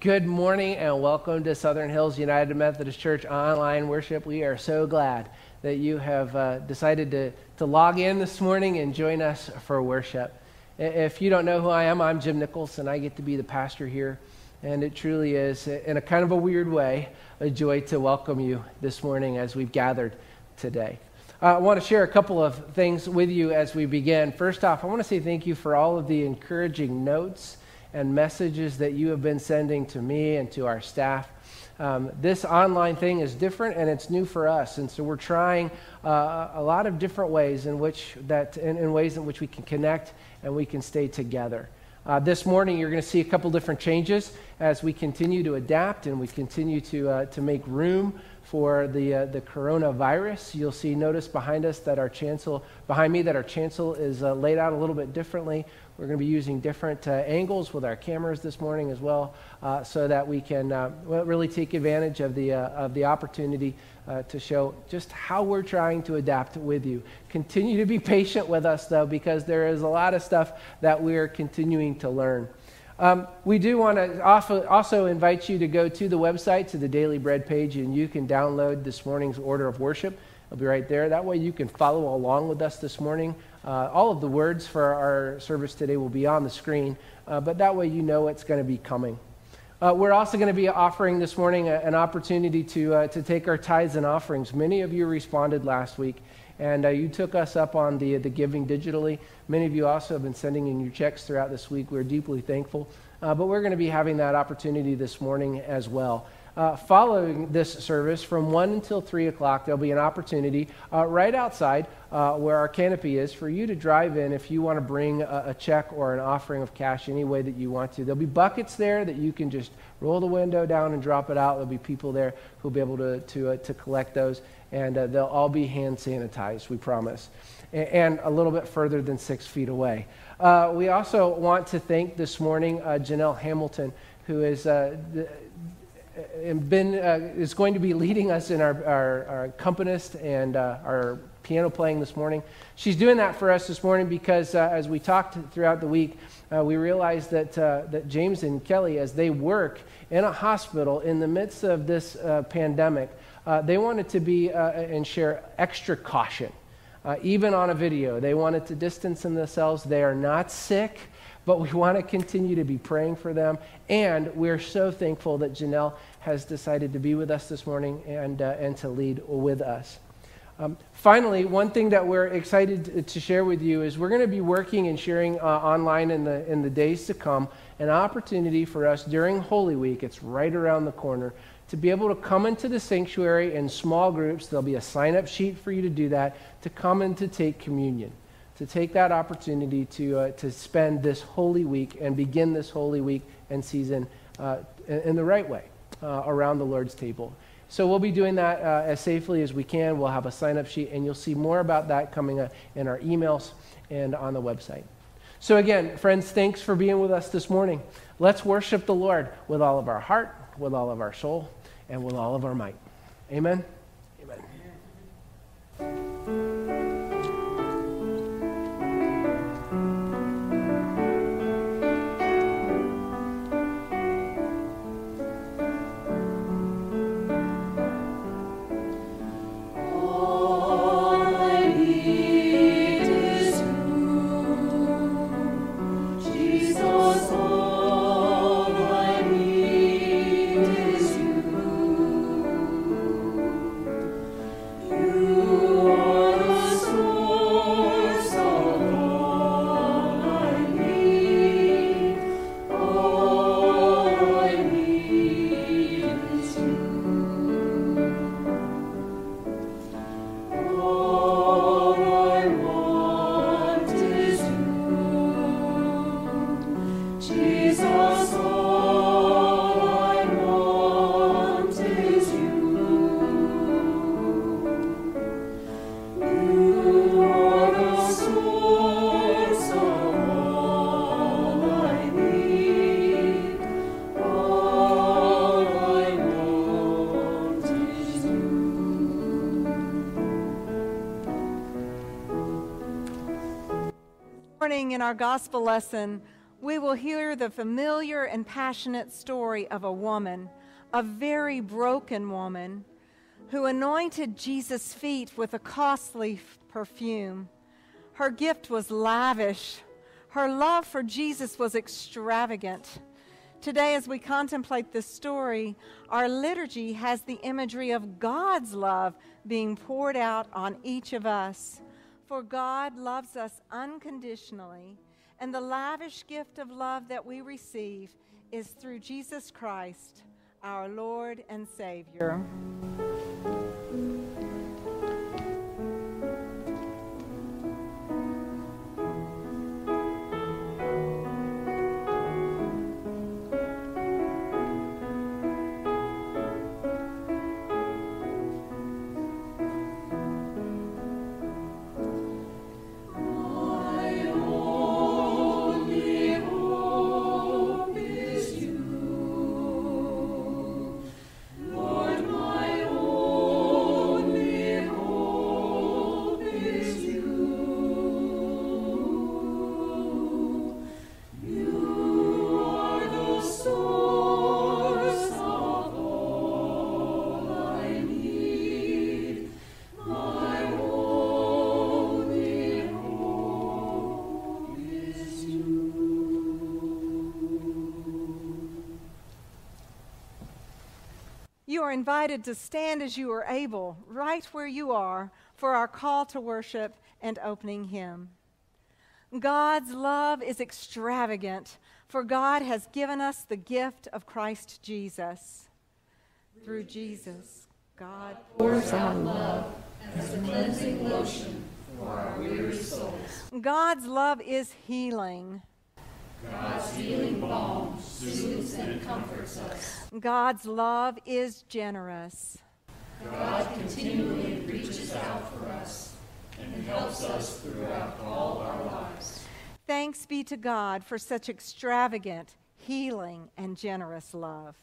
Good morning and welcome to Southern Hills United Methodist Church online worship. We are so glad that you have uh, decided to, to log in this morning and join us for worship. If you don't know who I am, I'm Jim Nichols and I get to be the pastor here. And it truly is, in a kind of a weird way, a joy to welcome you this morning as we've gathered today. I want to share a couple of things with you as we begin. First off, I want to say thank you for all of the encouraging notes and messages that you have been sending to me and to our staff. Um, this online thing is different and it's new for us, and so we're trying uh, a lot of different ways in which that, in, in, ways in which we can connect and we can stay together. Uh, this morning, you're going to see a couple different changes as we continue to adapt and we continue to uh, to make room for the uh, the coronavirus. You'll see, notice behind us that our chancel, behind me, that our chancel is uh, laid out a little bit differently. We're going to be using different uh, angles with our cameras this morning as well, uh, so that we can uh, really take advantage of the, uh, of the opportunity uh, to show just how we're trying to adapt with you. Continue to be patient with us, though, because there is a lot of stuff that we're continuing to learn. Um, we do want to also invite you to go to the website, to the Daily Bread page, and you can download this morning's order of worship. It'll be right there. That way you can follow along with us this morning. Uh, all of the words for our service today will be on the screen, uh, but that way you know it's going to be coming. Uh, we're also going to be offering this morning a, an opportunity to, uh, to take our tithes and offerings. Many of you responded last week, and uh, you took us up on the, the giving digitally. Many of you also have been sending in your checks throughout this week. We're deeply thankful. Uh, but we're going to be having that opportunity this morning as well. Uh, following this service from 1 until 3 o'clock, there'll be an opportunity uh, right outside uh, where our canopy is for you to drive in if you want to bring a, a, check or an offering of cash any way that you want to. There'll be buckets there that you can just roll the window down and drop it out. There'll be people there who'll be able to, to, uh, to collect those, and uh, they'll all be hand sanitized, we promise, and, a little bit further than six feet away. Uh, we also want to thank this morning Janelle Hamilton, who is the, been, uh, is going to be leading us in our, our, our accompanist and uh, our piano playing this morning. She's doing that for us this morning because uh, as we talked throughout the week, uh, we realized that, uh, that James and Kelly, as they work in a hospital in the midst of this uh, pandemic, they wanted to be and share extra caution. even on a video, they wanted to distance themselves. They are not sick but we want to continue to be praying for them. And we're so thankful that Janelle has decided to be with us this morning and, uh, and to lead with us. Um, finally, one thing that we're excited to share with you is we're going to be working and sharing uh, online in the, in the days to come an opportunity for us during Holy Week. It's right around the corner to be able to come into the sanctuary in small groups. There'll be a sign up sheet for you to do that, to come and to take communion to take that opportunity to, uh, to spend this Holy Week and begin this Holy Week and season uh, in, the right way uh, around the Lord's table. So we'll be doing that uh, as safely as we can. We'll have a sign up sheet, and you'll see more about that coming in our emails and on the website. So, again, friends, thanks for being with us this morning. Let's worship the Lord with all of our heart, with all of our soul, and with all of our might. Amen. Amen. Our gospel lesson, we will hear the familiar and passionate story of a woman, a very broken woman, who anointed Jesus' feet with a costly perfume. Her gift was lavish. Her love for Jesus was extravagant. Today, as we contemplate this story, our liturgy has the imagery of God's love being poured out on each of us. For God loves us unconditionally and the lavish gift of love that we receive is through Jesus Christ, our Lord and Savior. Invited to stand as you are able, right where you are, for our call to worship and opening hymn. God's love is extravagant, for God has given us the gift of Christ Jesus. Through Jesus, God pours out love as a cleansing lotion for our weary souls. God's love is healing. God's healing balm soothes and comforts us. God's love is generous. God continually reaches out for us and helps us throughout all our lives. Thanks be to God for such extravagant, healing, and generous love.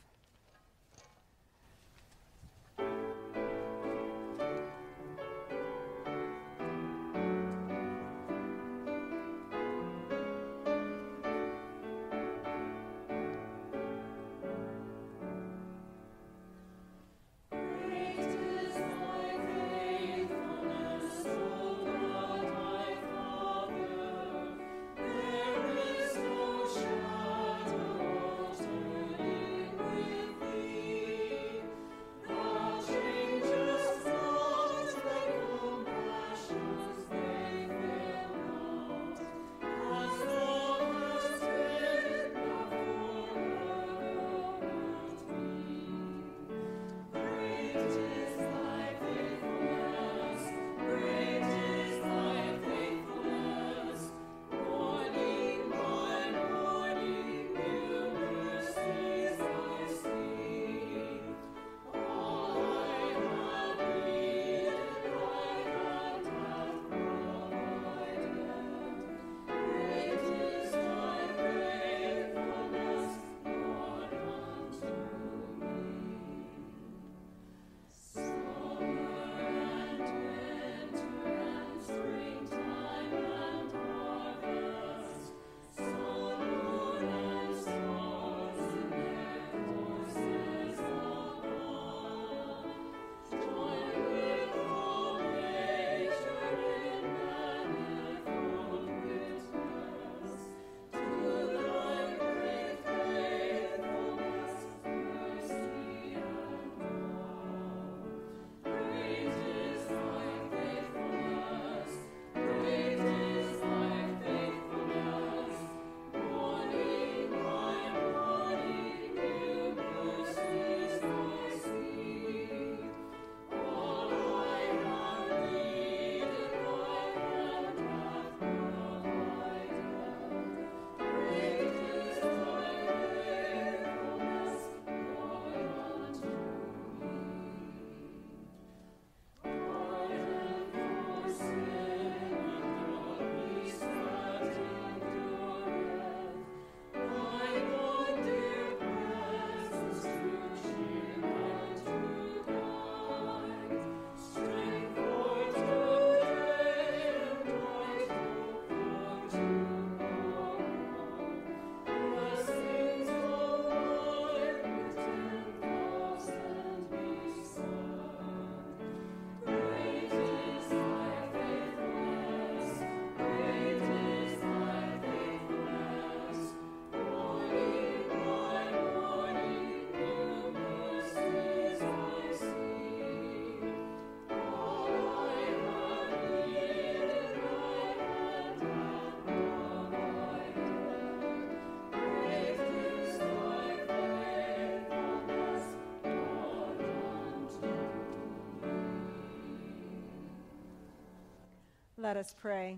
Let us pray.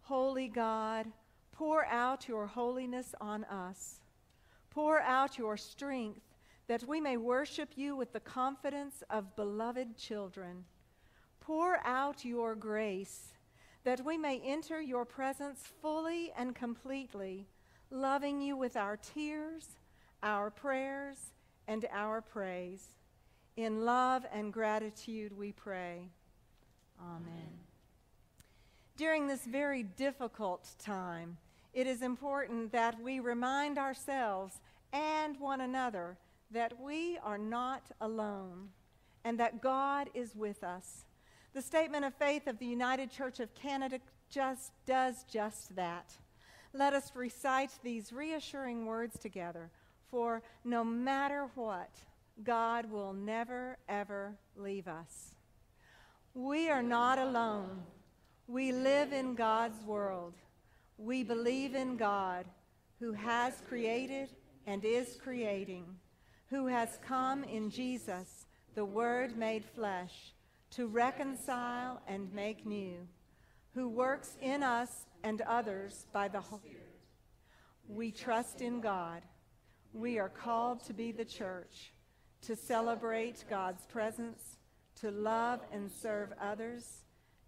Holy God, pour out your holiness on us. Pour out your strength that we may worship you with the confidence of beloved children. Pour out your grace that we may enter your presence fully and completely, loving you with our tears, our prayers, and our praise. In love and gratitude we pray. Amen. During this very difficult time, it is important that we remind ourselves and one another that we are not alone and that God is with us. The statement of faith of the United Church of Canada just does just that. Let us recite these reassuring words together. For no matter what, God will never, ever leave us. We are not alone. We live in God's world. We believe in God, who has created and is creating, who has come in Jesus, the Word made flesh, to reconcile and make new, who works in us and others by the Holy Spirit. We trust in God. We are called to be the church, to celebrate God's presence, to love and serve others,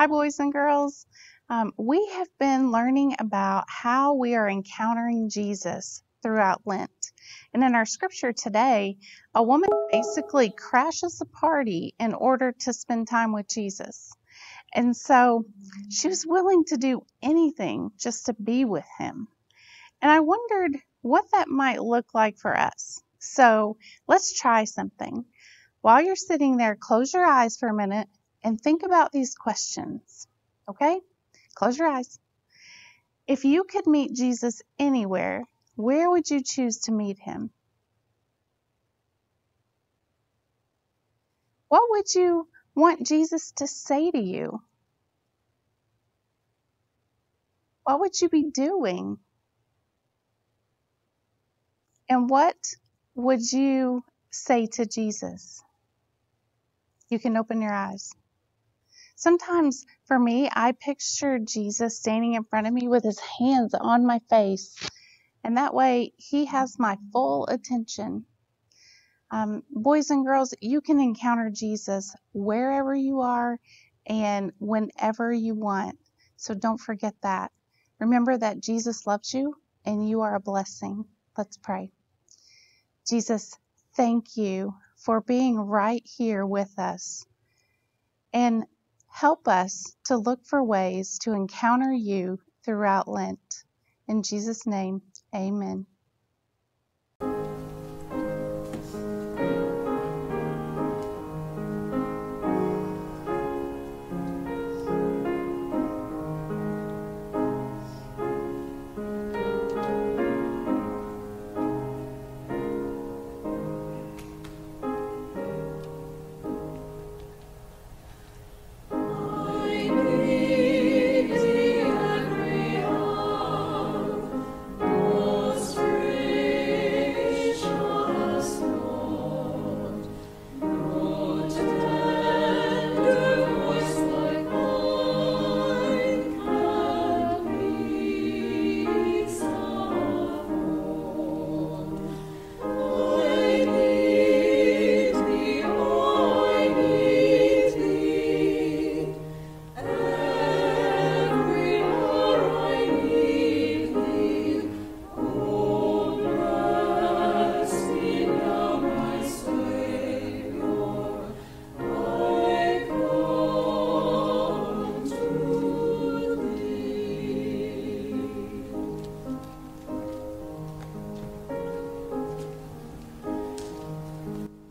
Hi, boys and girls. Um, we have been learning about how we are encountering Jesus throughout Lent. And in our scripture today, a woman basically crashes a party in order to spend time with Jesus. And so she was willing to do anything just to be with him. And I wondered what that might look like for us. So let's try something. While you're sitting there, close your eyes for a minute and think about these questions. Okay? Close your eyes. If you could meet Jesus anywhere, where would you choose to meet him? What would you want Jesus to say to you? What would you be doing? And what would you say to Jesus? You can open your eyes. Sometimes for me, I picture Jesus standing in front of me with his hands on my face. And that way, he has my full attention. Um, boys and girls, you can encounter Jesus wherever you are and whenever you want. So don't forget that. Remember that Jesus loves you and you are a blessing. Let's pray. Jesus, thank you for being right here with us. And Help us to look for ways to encounter you throughout Lent. In Jesus' name, amen.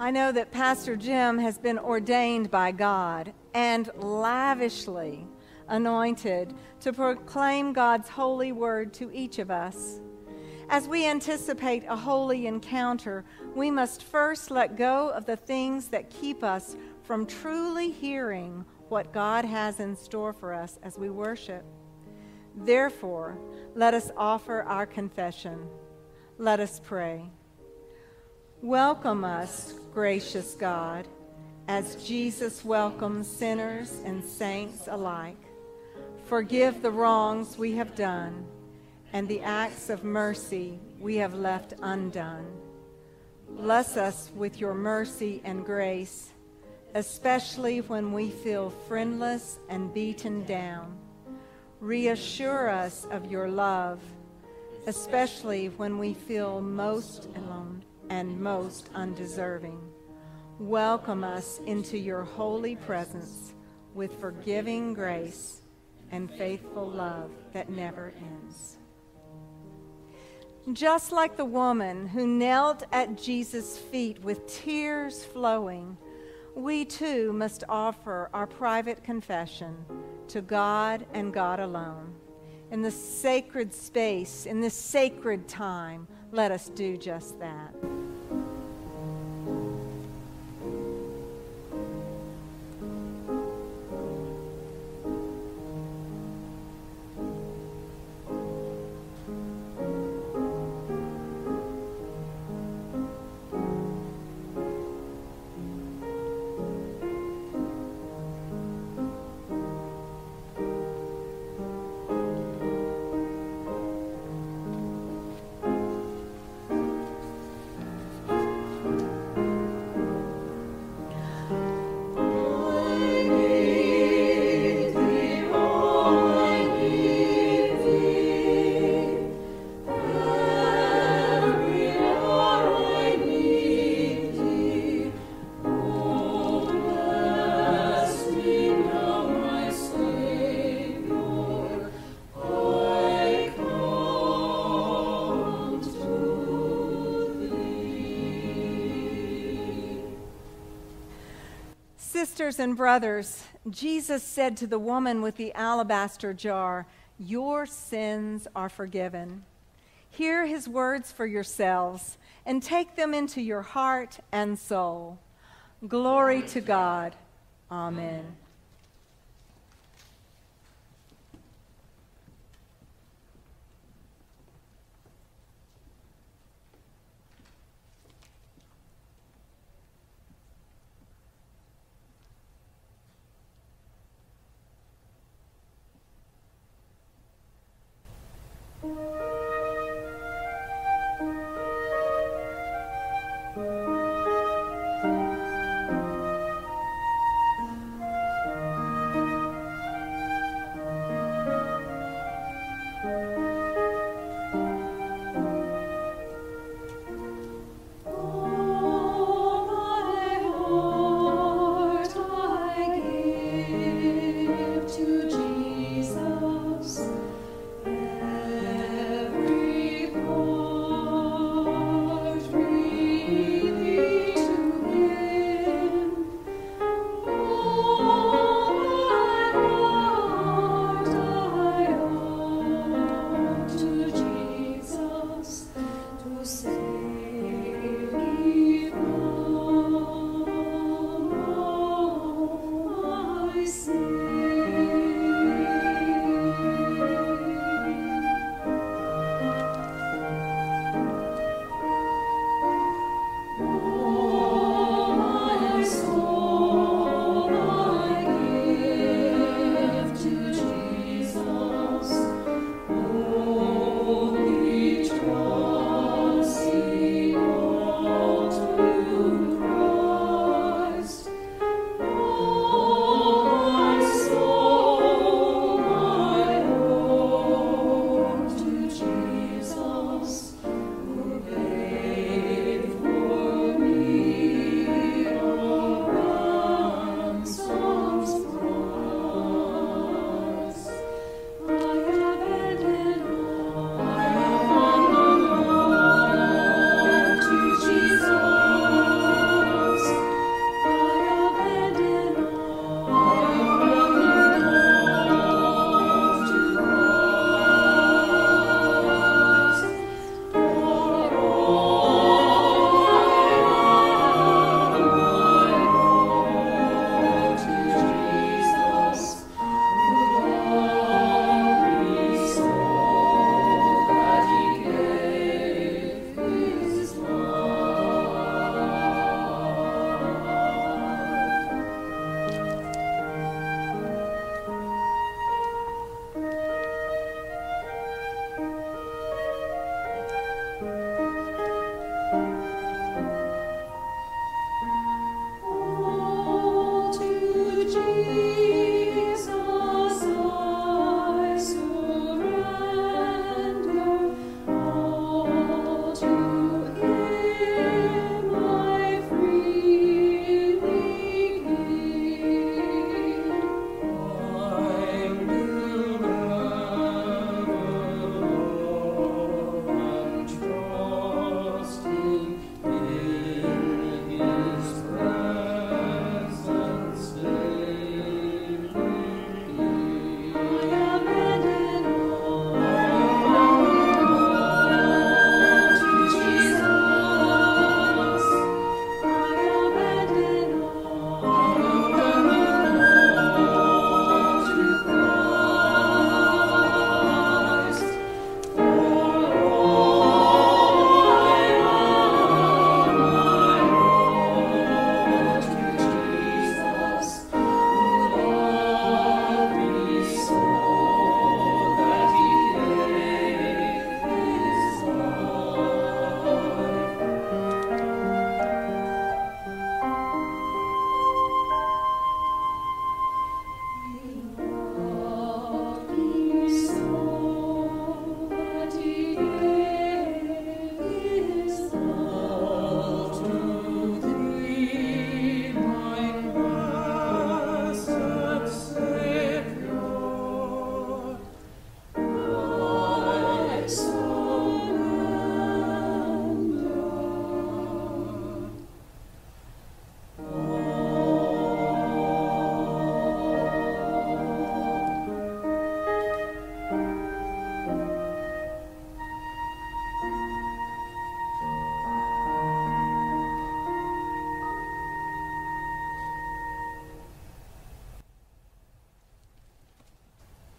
I know that Pastor Jim has been ordained by God and lavishly anointed to proclaim God's holy word to each of us. As we anticipate a holy encounter, we must first let go of the things that keep us from truly hearing what God has in store for us as we worship. Therefore, let us offer our confession. Let us pray. Welcome us, gracious God, as Jesus welcomes sinners and saints alike. Forgive the wrongs we have done and the acts of mercy we have left undone. Bless us with your mercy and grace, especially when we feel friendless and beaten down. Reassure us of your love, especially when we feel most alone and most undeserving. Welcome us into your holy presence with forgiving grace and faithful love that never ends. Just like the woman who knelt at Jesus' feet with tears flowing, we too must offer our private confession to God and God alone. In the sacred space, in this sacred time, let us do just that. Sisters and brothers, Jesus said to the woman with the alabaster jar, Your sins are forgiven. Hear his words for yourselves and take them into your heart and soul. Glory to God. Amen. Holy trusting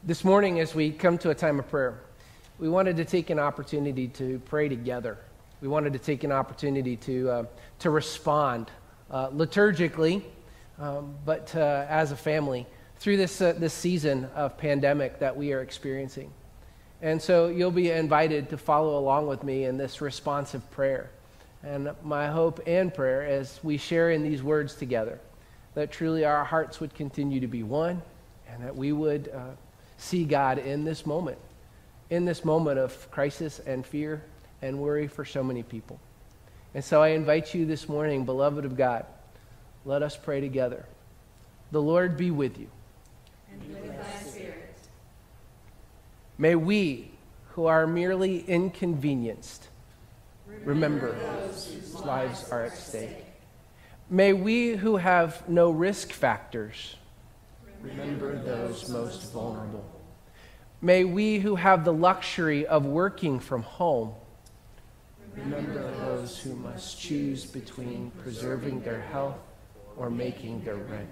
This morning, as we come to a time of prayer, we wanted to take an opportunity to pray together. We wanted to take an opportunity to, uh, to respond uh, liturgically, um, but uh, as a family through this, uh, this season of pandemic that we are experiencing. And so you'll be invited to follow along with me in this responsive prayer. And my hope and prayer as we share in these words together that truly our hearts would continue to be one and that we would uh, see God in this moment, in this moment of crisis and fear and worry for so many people. And so I invite you this morning, beloved of God, let us pray together. The Lord be with you. And with thy spirit. May we, who are merely inconvenienced, remember whose lives are at stake. May we who have no risk factors remember those most vulnerable. May we who have the luxury of working from home remember those who must choose between preserving their health or making their rent.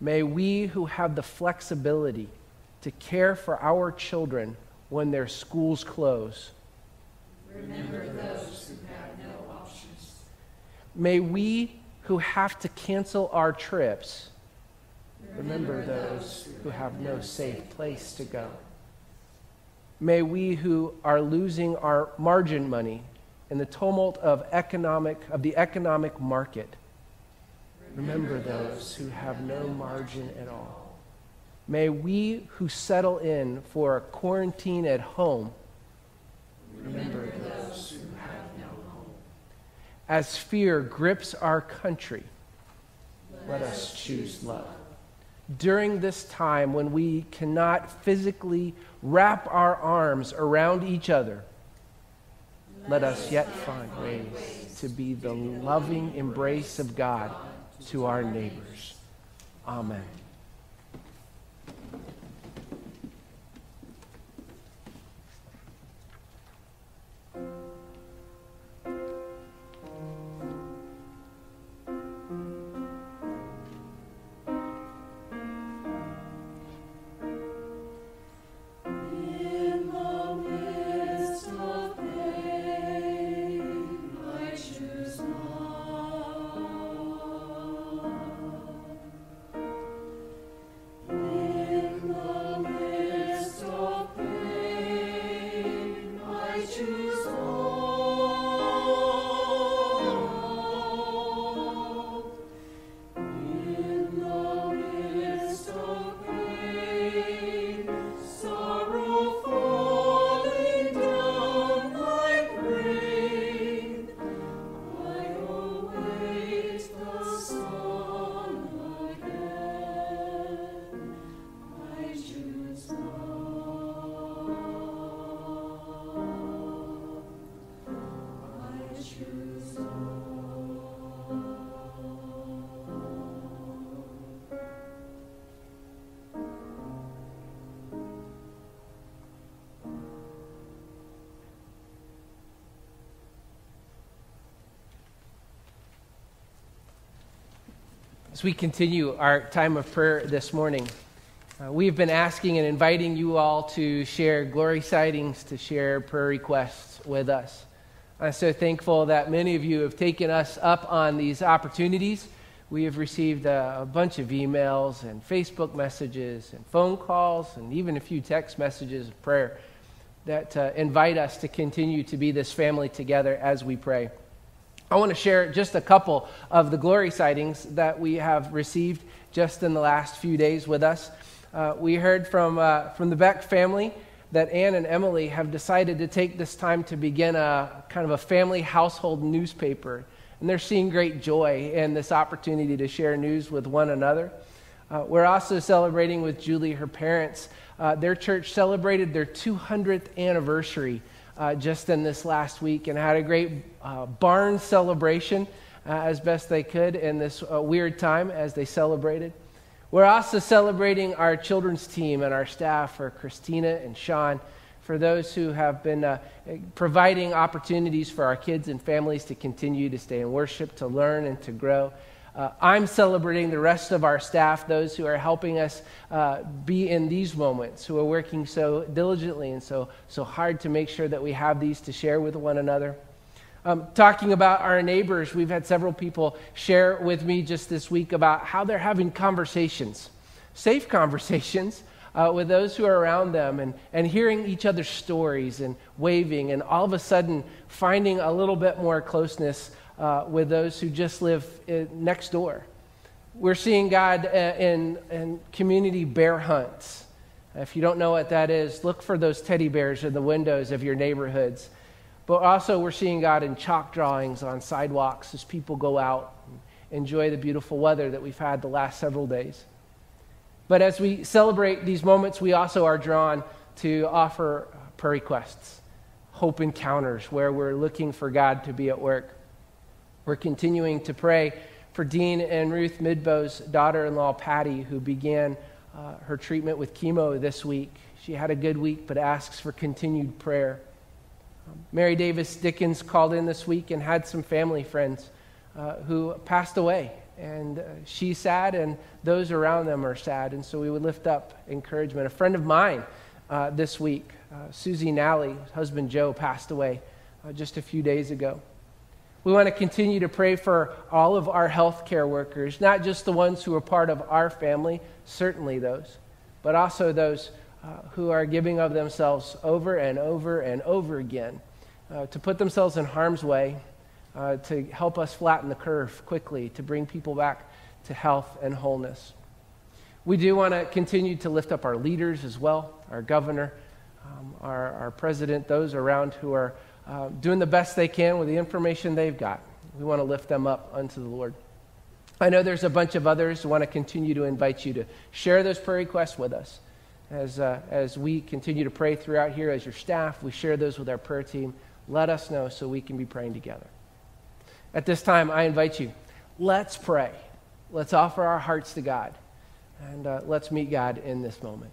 May we who have the flexibility to care for our children when their schools close remember those who have no options. May we who have to cancel our trips remember those who have no safe place to go. May we who are losing our margin money in the tumult of economic of the economic market remember those who have no margin at all. May we who settle in for a quarantine at home remember those who have no home. As fear grips our country, let us choose love. During this time when we cannot physically wrap our arms around each other, let us yet find ways to be the loving embrace of God to our neighbors. Amen. As we continue our time of prayer this morning, uh, we've been asking and inviting you all to share glory sightings, to share prayer requests with us. I'm so thankful that many of you have taken us up on these opportunities. We have received a, a bunch of emails and Facebook messages and phone calls and even a few text messages of prayer that uh, invite us to continue to be this family together as we pray. I want to share just a couple of the glory sightings that we have received just in the last few days with us. Uh, we heard from, uh, from the Beck family that Ann and Emily have decided to take this time to begin a kind of a family household newspaper. And they're seeing great joy in this opportunity to share news with one another. Uh, we're also celebrating with Julie, her parents. Uh, their church celebrated their 200th anniversary uh, just in this last week and had a great uh, barn celebration uh, as best they could in this uh, weird time as they celebrated. We're also celebrating our children's team and our staff for Christina and Sean, for those who have been uh, providing opportunities for our kids and families to continue to stay in worship, to learn, and to grow. Uh, I'm celebrating the rest of our staff, those who are helping us uh, be in these moments, who are working so diligently and so, so hard to make sure that we have these to share with one another. Um, talking about our neighbors, we've had several people share with me just this week about how they're having conversations, safe conversations uh, with those who are around them and, and hearing each other's stories and waving and all of a sudden finding a little bit more closeness uh, with those who just live in, next door. We're seeing God uh, in, in community bear hunts. If you don't know what that is, look for those teddy bears in the windows of your neighborhoods but also, we're seeing God in chalk drawings on sidewalks as people go out and enjoy the beautiful weather that we've had the last several days. But as we celebrate these moments, we also are drawn to offer prayer requests, hope encounters where we're looking for God to be at work. We're continuing to pray for Dean and Ruth Midbow's daughter in law, Patty, who began uh, her treatment with chemo this week. She had a good week, but asks for continued prayer. Mary Davis Dickens called in this week and had some family friends uh, who passed away. And uh, she's sad, and those around them are sad. And so we would lift up encouragement. A friend of mine uh, this week, uh, Susie Nally, husband Joe, passed away uh, just a few days ago. We want to continue to pray for all of our healthcare workers, not just the ones who are part of our family, certainly those, but also those uh, who are giving of themselves over and over and over again uh, to put themselves in harm's way, uh, to help us flatten the curve quickly, to bring people back to health and wholeness. We do want to continue to lift up our leaders as well, our governor, um, our, our president, those around who are uh, doing the best they can with the information they've got. We want to lift them up unto the Lord. I know there's a bunch of others who want to continue to invite you to share those prayer requests with us as, uh, as we continue to pray throughout here as your staff. We share those with our prayer team. Let us know so we can be praying together. At this time, I invite you, let's pray. Let's offer our hearts to God. And uh, let's meet God in this moment.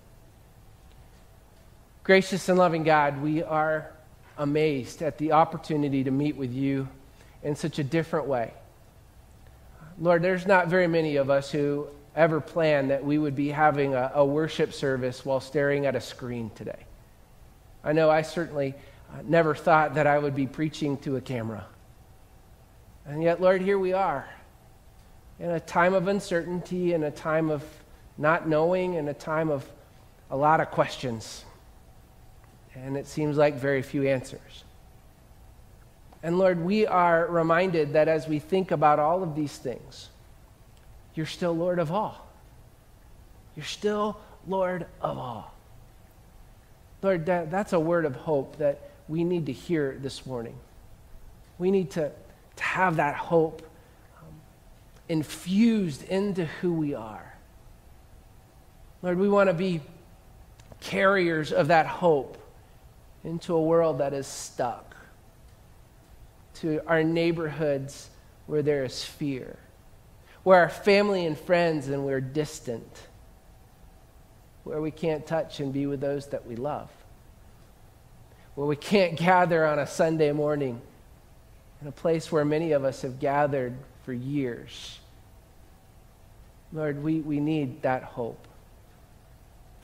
Gracious and loving God, we are amazed at the opportunity to meet with you in such a different way. Lord, there's not very many of us who ever planned that we would be having a, a worship service while staring at a screen today. I know I certainly uh, never thought that I would be preaching to a camera. And yet, Lord, here we are in a time of uncertainty, in a time of not knowing, in a time of a lot of questions. And it seems like very few answers. And Lord, we are reminded that as we think about all of these things, you're still Lord of all. You're still Lord of all. Lord, that, that's a word of hope that we need to hear this morning. We need to, to have that hope um, infused into who we are. Lord, we want to be carriers of that hope into a world that is stuck, to our neighborhoods where there is fear where our family and friends and we're distant, where we can't touch and be with those that we love, where we can't gather on a Sunday morning in a place where many of us have gathered for years. Lord, we, we need that hope.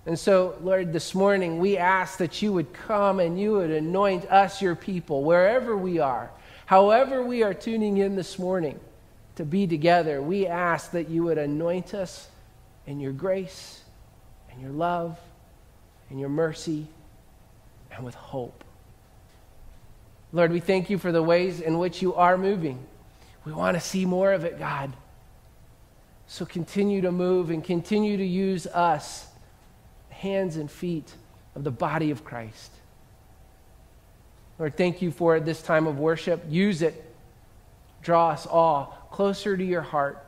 And so, Lord, this morning we ask that you would come and you would anoint us, your people, wherever we are, however we are tuning in this morning to be together, we ask that you would anoint us in your grace and your love and your mercy and with hope. Lord, we thank you for the ways in which you are moving. We want to see more of it, God. So continue to move and continue to use us, hands and feet of the body of Christ. Lord, thank you for this time of worship. Use it. Draw us all closer to your heart.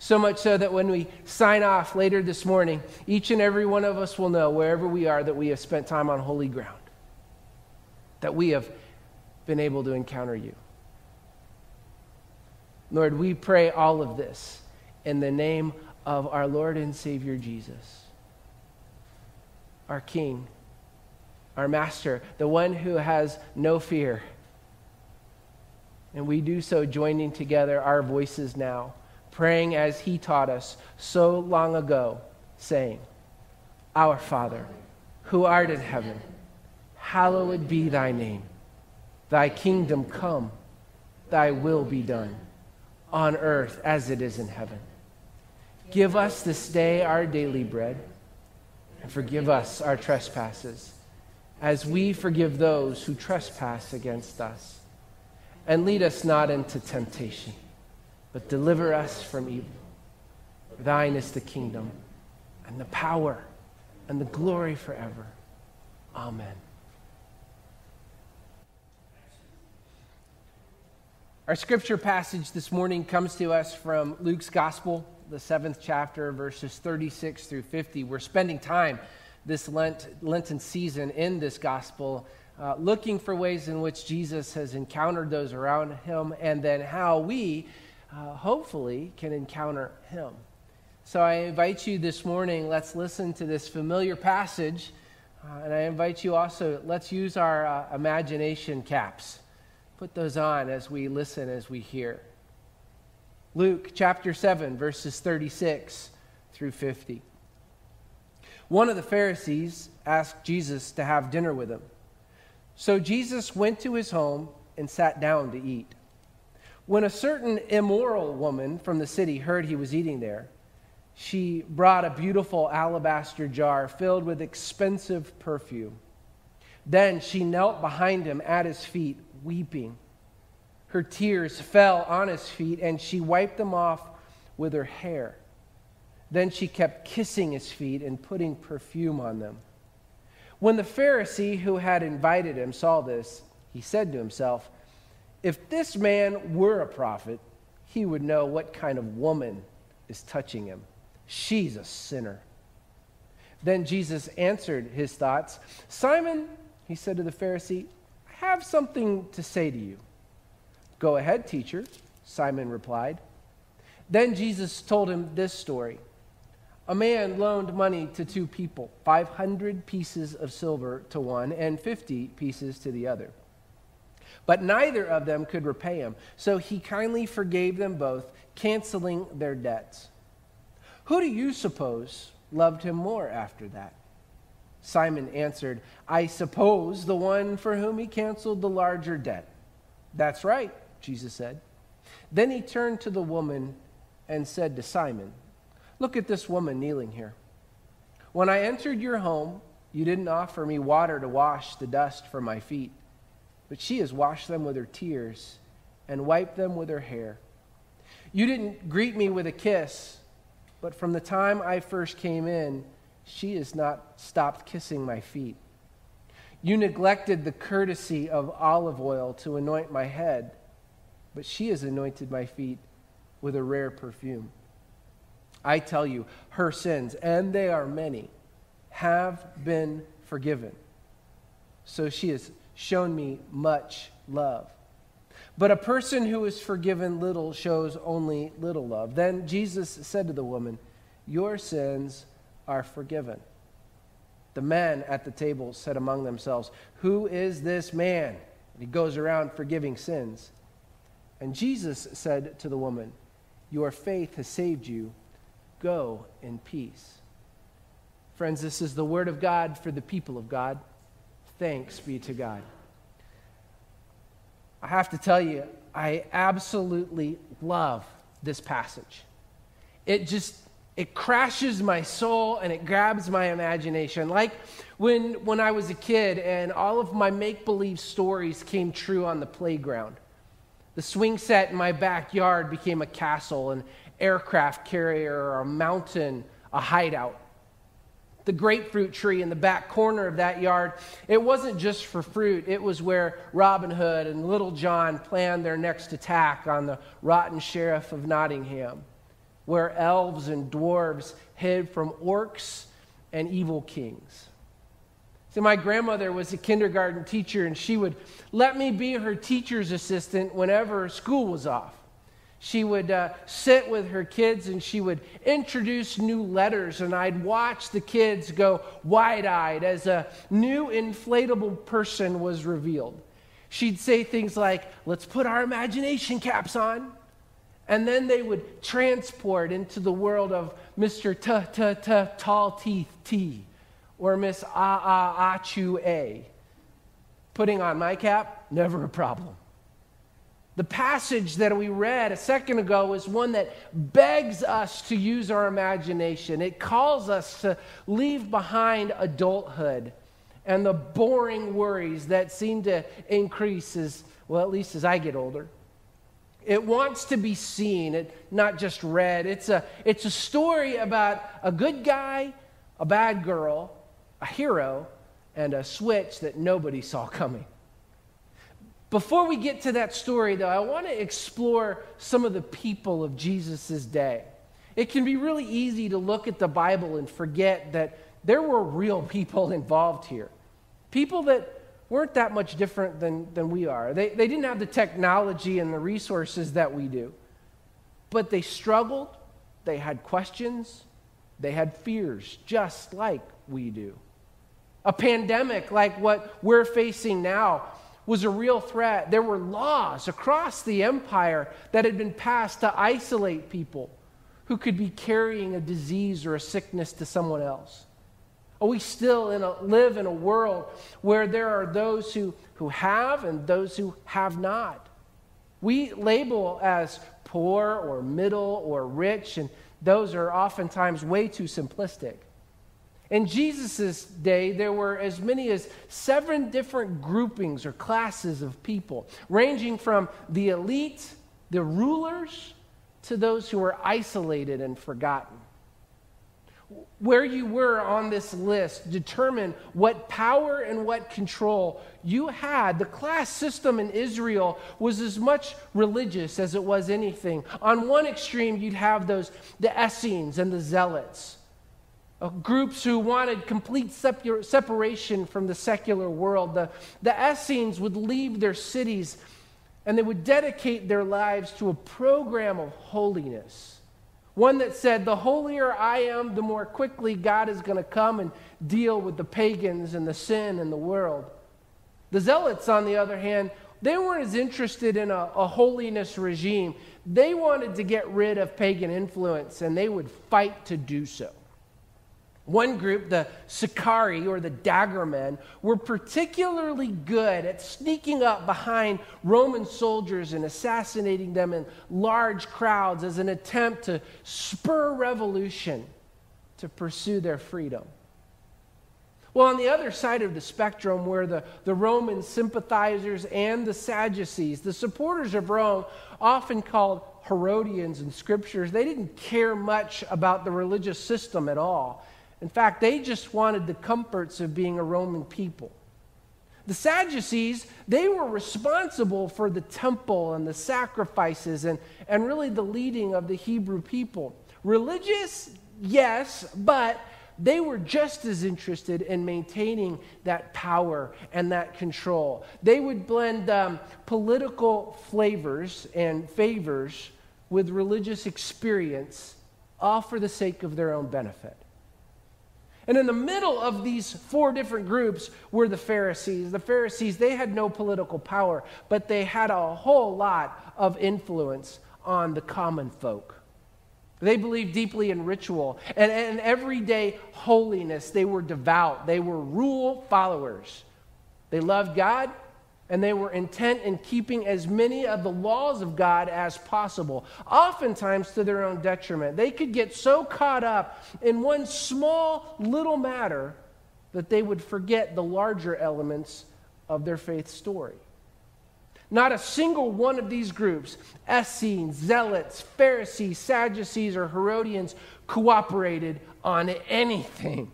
So much so that when we sign off later this morning, each and every one of us will know, wherever we are, that we have spent time on holy ground, that we have been able to encounter you. Lord, we pray all of this in the name of our Lord and Savior Jesus, our King, our Master, the one who has no fear and we do so joining together our voices now, praying as he taught us so long ago, saying, Our Father, who art in heaven, hallowed be thy name. Thy kingdom come, thy will be done, on earth as it is in heaven. Give us this day our daily bread, and forgive us our trespasses, as we forgive those who trespass against us. And lead us not into temptation, but deliver us from evil. Thine is the kingdom, and the power, and the glory forever. Amen. Our scripture passage this morning comes to us from Luke's Gospel, the seventh chapter, verses 36 through 50. We're spending time this Lent, Lenten season in this Gospel, uh, looking for ways in which Jesus has encountered those around him and then how we, uh, hopefully, can encounter him. So I invite you this morning, let's listen to this familiar passage. Uh, and I invite you also, let's use our uh, imagination caps put those on as we listen, as we hear. Luke chapter 7, verses 36 through 50. One of the Pharisees asked Jesus to have dinner with him. So Jesus went to his home and sat down to eat. When a certain immoral woman from the city heard he was eating there, she brought a beautiful alabaster jar filled with expensive perfume. Then she knelt behind him at his feet weeping. Her tears fell on his feet, and she wiped them off with her hair. Then she kept kissing his feet and putting perfume on them. When the Pharisee who had invited him saw this, he said to himself, If this man were a prophet, he would know what kind of woman is touching him. She's a sinner. Then Jesus answered his thoughts. Simon, he said to the Pharisee, I have something to say to you. Go ahead, teacher, Simon replied. Then Jesus told him this story. A man loaned money to two people, 500 pieces of silver to one and 50 pieces to the other. But neither of them could repay him, so he kindly forgave them both, canceling their debts. Who do you suppose loved him more after that? Simon answered, I suppose the one for whom he canceled the larger debt. That's right, Jesus said. Then he turned to the woman and said to Simon, Look at this woman kneeling here. When I entered your home, you didn't offer me water to wash the dust from my feet, but she has washed them with her tears and wiped them with her hair. You didn't greet me with a kiss, but from the time I first came in, she has not stopped kissing my feet. You neglected the courtesy of olive oil to anoint my head, but she has anointed my feet with a rare perfume. I tell you, her sins, and they are many, have been forgiven. So she has shown me much love. But a person who is forgiven little shows only little love. Then Jesus said to the woman, Your sins are forgiven. The men at the table said among themselves, Who is this man? he goes around forgiving sins. And Jesus said to the woman, Your faith has saved you. Go in peace. Friends, this is the word of God for the people of God. Thanks be to God. I have to tell you, I absolutely love this passage. It just it crashes my soul and it grabs my imagination. Like when, when I was a kid and all of my make believe stories came true on the playground. The swing set in my backyard became a castle, an aircraft carrier, a mountain, a hideout. The grapefruit tree in the back corner of that yard, it wasn't just for fruit, it was where Robin Hood and Little John planned their next attack on the rotten sheriff of Nottingham where elves and dwarves hid from orcs and evil kings. So, my grandmother was a kindergarten teacher, and she would let me be her teacher's assistant whenever school was off. She would uh, sit with her kids and she would introduce new letters, and I'd watch the kids go wide eyed as a new inflatable person was revealed. She'd say things like, Let's put our imagination caps on. And then they would transport into the world of Mr. T, T, T, Tall Teeth T, or Miss Ah Ah Ah Chu A. Putting on my cap, never a problem. The passage that we read a second ago is one that begs us to use our imagination. It calls us to leave behind adulthood and the boring worries that seem to increase as, well, at least as I get older. It wants to be seen, it, not just read. It's a, it's a story about a good guy, a bad girl, a hero, and a switch that nobody saw coming. Before we get to that story, though, I want to explore some of the people of Jesus' day. It can be really easy to look at the Bible and forget that there were real people involved here. People that weren't that much different than, than we are. They, they didn't have the technology and the resources that we do, but they struggled, they had questions, they had fears, just like we do. A pandemic like what we're facing now was a real threat. There were laws across the empire that had been passed to isolate people who could be carrying a disease or a sickness to someone else. Are we still in a, live in a world where there are those who, who have and those who have not? We label as poor or middle or rich, and those are oftentimes way too simplistic. In Jesus' day, there were as many as seven different groupings or classes of people, ranging from the elite, the rulers, to those who were isolated and forgotten. Where you were on this list determined what power and what control you had. The class system in Israel was as much religious as it was anything. On one extreme, you'd have those, the Essenes and the Zealots groups who wanted complete separation from the secular world. The, the Essenes would leave their cities and they would dedicate their lives to a program of holiness. One that said, The holier I am, the more quickly God is going to come and deal with the pagans and the sin in the world. The Zealots, on the other hand, they weren't as interested in a, a holiness regime. They wanted to get rid of pagan influence, and they would fight to do so. One group, the Sicarii or the daggermen, were particularly good at sneaking up behind Roman soldiers and assassinating them in large crowds as an attempt to spur revolution to pursue their freedom. Well, on the other side of the spectrum were the, the Roman sympathizers and the Sadducees, the supporters of Rome, often called Herodians in scriptures. They didn't care much about the religious system at all. In fact, they just wanted the comforts of being a Roman people. The Sadducees, they were responsible for the temple and the sacrifices and, and really the leading of the Hebrew people. Religious, yes, but they were just as interested in maintaining that power and that control. They would blend um, political flavors and favors with religious experience, all for the sake of their own benefit. And in the middle of these four different groups were the Pharisees. The Pharisees, they had no political power, but they had a whole lot of influence on the common folk. They believed deeply in ritual and, and everyday holiness. They were devout, they were rule followers. They loved God, and they were intent in keeping as many of the laws of God as possible, oftentimes to their own detriment. They could get so caught up in one small little matter that they would forget the larger elements of their faith story. Not a single one of these groups, Essenes, Zealots, Pharisees, Sadducees, or Herodians, cooperated on anything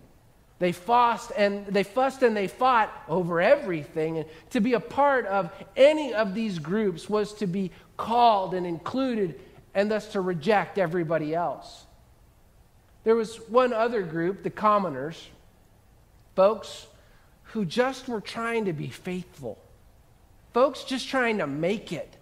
they fussed and they fussed and they fought over everything. And to be a part of any of these groups was to be called and included and thus to reject everybody else. There was one other group, the commoners, folks who just were trying to be faithful, folks just trying to make it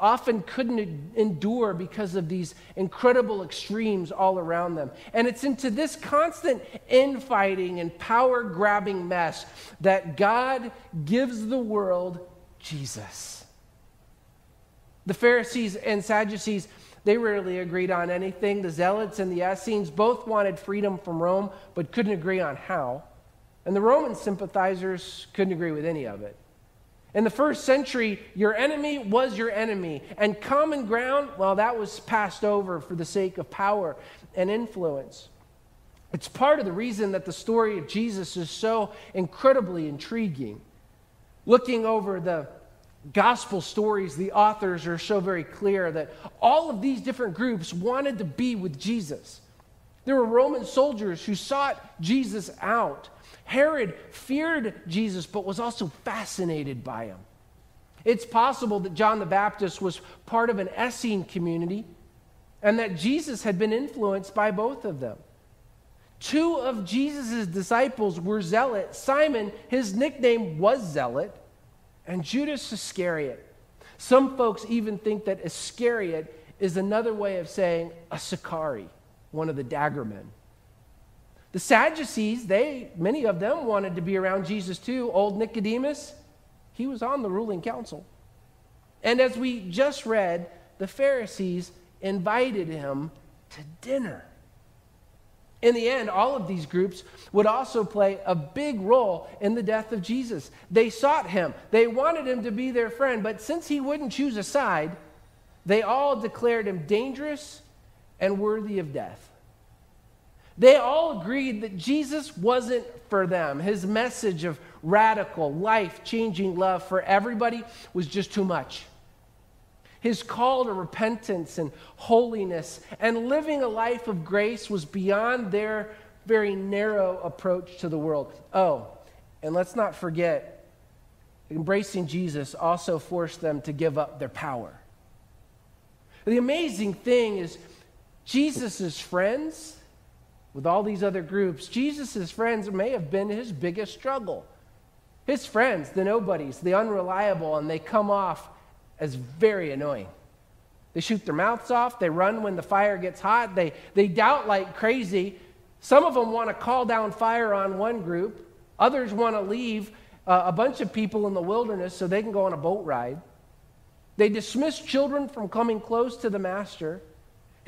often couldn't endure because of these incredible extremes all around them. And it's into this constant infighting and power grabbing mess that God gives the world Jesus. The Pharisees and Sadducees, they rarely agreed on anything. The Zealots and the Essenes both wanted freedom from Rome, but couldn't agree on how. And the Roman sympathizers couldn't agree with any of it. In the first century, your enemy was your enemy. And common ground, well, that was passed over for the sake of power and influence. It's part of the reason that the story of Jesus is so incredibly intriguing. Looking over the gospel stories, the authors are so very clear that all of these different groups wanted to be with Jesus. There were Roman soldiers who sought Jesus out. Herod feared Jesus but was also fascinated by him. It's possible that John the Baptist was part of an Essene community and that Jesus had been influenced by both of them. Two of Jesus' disciples were zealot. Simon, his nickname was Zealot, and Judas Iscariot. Some folks even think that Iscariot is another way of saying a Sicarii, one of the daggermen. The Sadducees, they many of them wanted to be around Jesus too. Old Nicodemus, he was on the ruling council. And as we just read, the Pharisees invited him to dinner. In the end, all of these groups would also play a big role in the death of Jesus. They sought him, they wanted him to be their friend, but since he wouldn't choose a side, they all declared him dangerous and worthy of death. They all agreed that Jesus wasn't for them. His message of radical, life changing love for everybody was just too much. His call to repentance and holiness and living a life of grace was beyond their very narrow approach to the world. Oh, and let's not forget, embracing Jesus also forced them to give up their power. The amazing thing is, Jesus' friends, with all these other groups, Jesus' friends may have been his biggest struggle. His friends, the nobodies, the unreliable, and they come off as very annoying. They shoot their mouths off. They run when the fire gets hot. They, they doubt like crazy. Some of them want to call down fire on one group. Others want to leave uh, a bunch of people in the wilderness so they can go on a boat ride. They dismiss children from coming close to the master.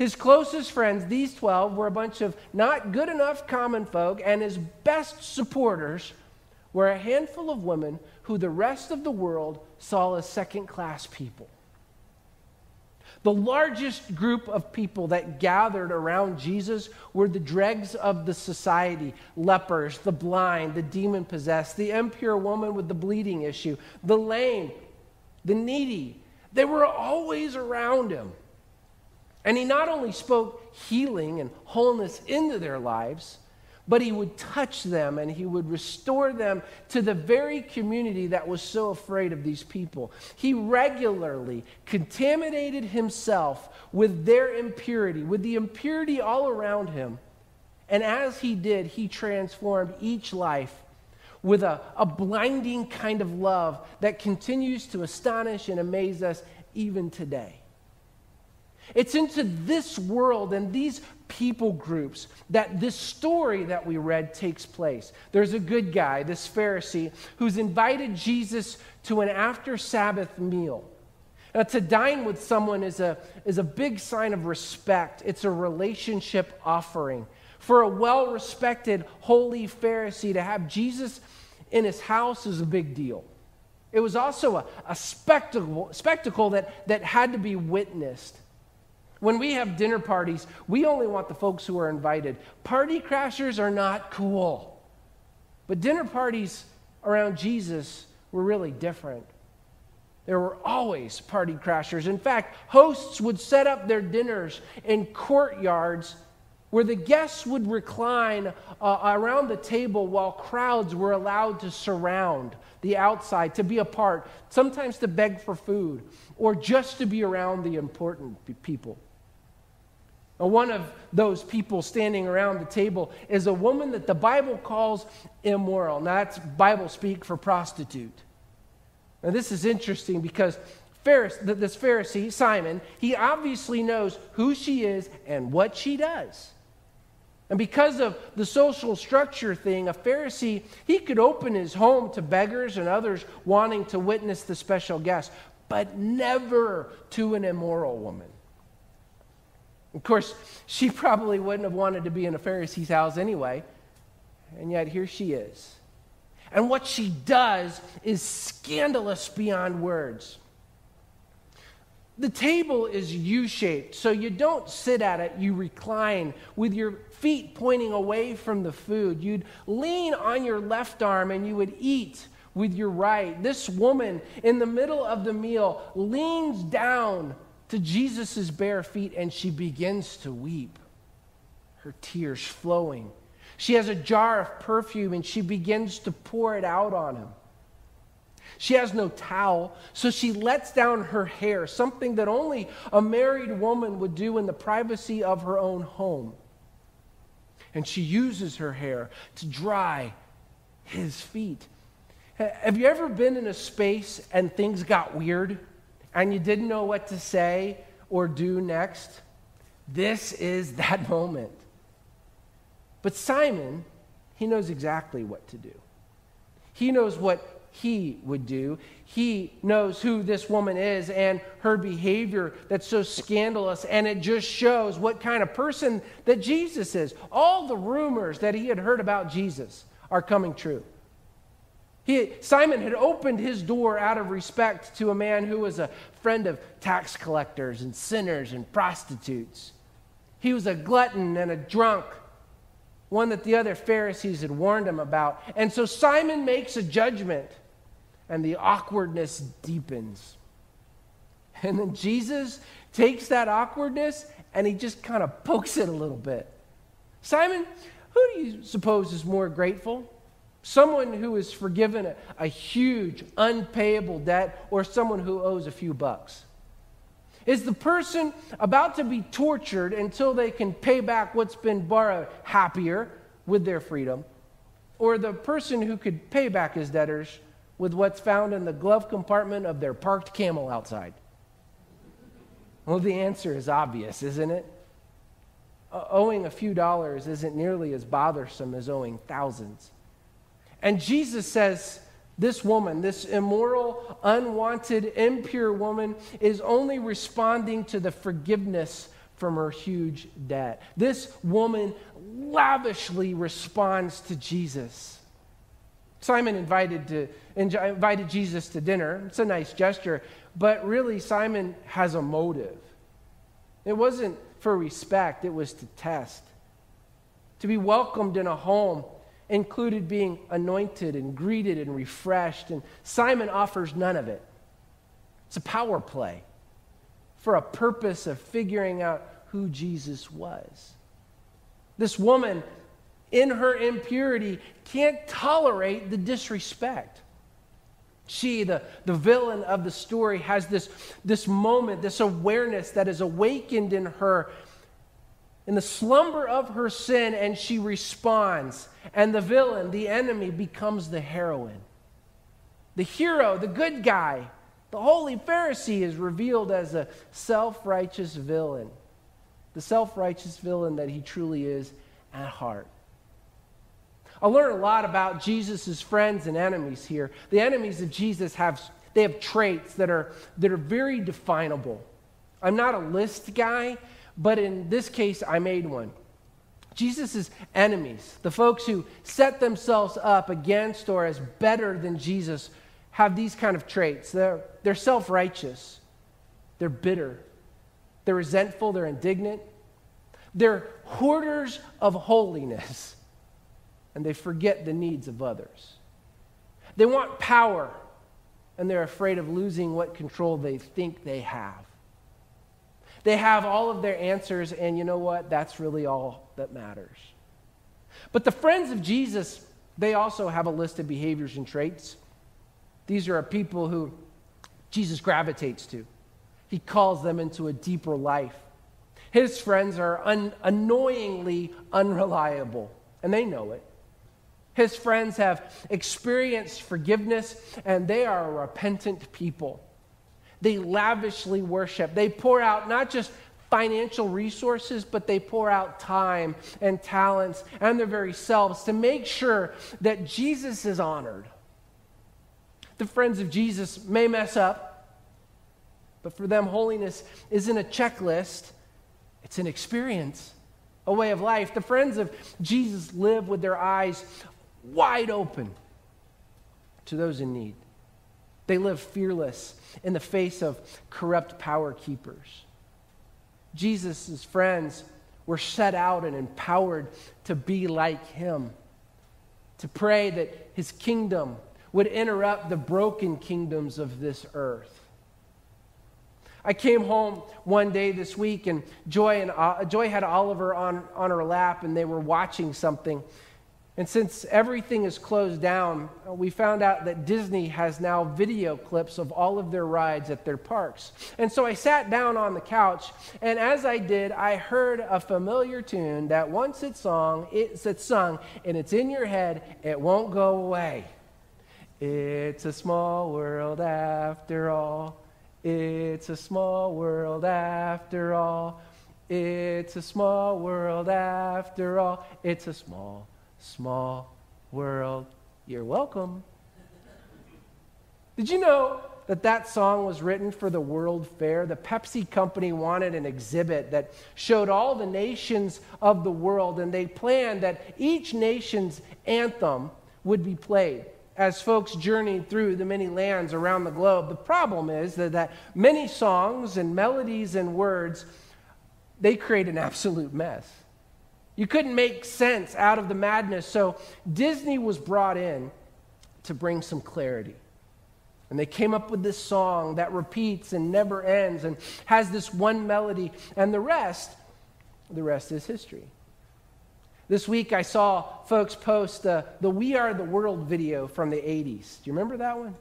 His closest friends, these 12, were a bunch of not good enough common folk, and his best supporters were a handful of women who the rest of the world saw as second class people. The largest group of people that gathered around Jesus were the dregs of the society lepers, the blind, the demon possessed, the impure woman with the bleeding issue, the lame, the needy. They were always around him. And he not only spoke healing and wholeness into their lives, but he would touch them and he would restore them to the very community that was so afraid of these people. He regularly contaminated himself with their impurity, with the impurity all around him. And as he did, he transformed each life with a, a blinding kind of love that continues to astonish and amaze us even today. It's into this world and these people groups that this story that we read takes place. There's a good guy, this Pharisee, who's invited Jesus to an after Sabbath meal. Now, to dine with someone is a, is a big sign of respect, it's a relationship offering. For a well respected, holy Pharisee to have Jesus in his house is a big deal. It was also a, a spectacle, spectacle that, that had to be witnessed. When we have dinner parties, we only want the folks who are invited. Party crashers are not cool. But dinner parties around Jesus were really different. There were always party crashers. In fact, hosts would set up their dinners in courtyards where the guests would recline uh, around the table while crowds were allowed to surround the outside, to be a part, sometimes to beg for food, or just to be around the important people. One of those people standing around the table is a woman that the Bible calls immoral. Now, that's Bible speak for prostitute. Now, this is interesting because this Pharisee, Simon, he obviously knows who she is and what she does. And because of the social structure thing, a Pharisee, he could open his home to beggars and others wanting to witness the special guest. but never to an immoral woman. Of course, she probably wouldn't have wanted to be in a Pharisee's house anyway, and yet here she is. And what she does is scandalous beyond words. The table is U shaped, so you don't sit at it, you recline with your feet pointing away from the food. You'd lean on your left arm and you would eat with your right. This woman in the middle of the meal leans down to Jesus' bare feet and she begins to weep, her tears flowing. She has a jar of perfume and she begins to pour it out on him. She has no towel, so she lets down her hair, something that only a married woman would do in the privacy of her own home. And she uses her hair to dry his feet. Have you ever been in a space and things got weird and you didn't know what to say or do next? This is that moment. But Simon, he knows exactly what to do. He knows what he would do. He knows who this woman is and her behavior that's so scandalous, and it just shows what kind of person that Jesus is. All the rumors that he had heard about Jesus are coming true. He, Simon had opened his door out of respect to a man who was a friend of tax collectors and sinners and prostitutes. He was a glutton and a drunk, one that the other Pharisees had warned him about. And so Simon makes a judgment and the awkwardness deepens. And then Jesus takes that awkwardness and he just kind of pokes it a little bit. Simon, who do you suppose is more grateful? Someone who is forgiven a, a huge, unpayable debt or someone who owes a few bucks? Is the person about to be tortured until they can pay back what's been borrowed happier with their freedom? Or the person who could pay back his debtors with what's found in the glove compartment of their parked camel outside? Well, the answer is obvious, isn't it? Owing a few dollars isn't nearly as bothersome as owing thousands. And Jesus says, this woman, this immoral, unwanted, impure woman, is only responding to the forgiveness from her huge debt. This woman lavishly responds to Jesus. Simon invited, to, invited Jesus to dinner. It's a nice gesture, but really, Simon has a motive. It wasn't for respect, it was to test. To be welcomed in a home included being anointed and greeted and refreshed, and Simon offers none of it. It's a power play for a purpose of figuring out who Jesus was. This woman in her impurity, can't tolerate the disrespect. She, the, the villain of the story, has this, this moment, this awareness that is awakened in her in the slumber of her sin, and she responds. And the villain, the enemy, becomes the heroine. The hero, the good guy, the holy Pharisee is revealed as a self righteous villain. The self righteous villain that he truly is at heart. I learned a lot about Jesus' friends and enemies here. The enemies of Jesus have, they have traits that are, that are very definable. I'm not a list guy, but in this case, I made one. Jesus' enemies, the folks who set themselves up against or as better than Jesus, have these kind of traits. They're, they're self righteous, they're bitter, they're resentful, they're indignant, they're hoarders of holiness and they forget the needs of others. They want power, and they're afraid of losing what control they think they have. They have all of their answers, and you know what? That's really all that matters. But the friends of Jesus, they also have a list of behaviors and traits. These are people who Jesus gravitates to. He calls them into a deeper life. His friends are un- annoyingly unreliable, and they know it. His friends have experienced forgiveness and they are repentant people. They lavishly worship. They pour out not just financial resources, but they pour out time and talents and their very selves to make sure that Jesus is honored. The friends of Jesus may mess up, But for them, holiness isn't a checklist, it's an experience, a way of life. The friends of Jesus live with their eyes wide open to those in need. They live fearless in the face of corrupt power keepers. Jesus' friends were set out and empowered to be like him, to pray that his kingdom would interrupt the broken kingdoms of this earth. I came home one day this week, and Joy, and, uh, Joy had Oliver on, on her lap, and they were watching something. And since everything is closed down, uh, we found out that Disney has now video clips of all of their rides at their parks. And so I sat down on the couch, and as I did, I heard a familiar tune that once it's sung, it's, it's sung, and it's in your head, it won't go away. It's a small world after all. It's a small world after all. It's a small world after all. It's a small small world. You're welcome. Did you know that that song was written for the World Fair? The Pepsi company wanted an exhibit that showed all the nations of the world, and they planned that each nation's anthem would be played as folks journeyed through the many lands around the globe. The problem is that, that many songs and melodies and words they create an absolute mess. You couldn't make sense out of the madness. So Disney was brought in to bring some clarity. And they came up with this song that repeats and never ends and has this one melody. And the rest, the rest is history. This week I saw folks post uh, the We Are the World video from the 80s. Do you remember that one?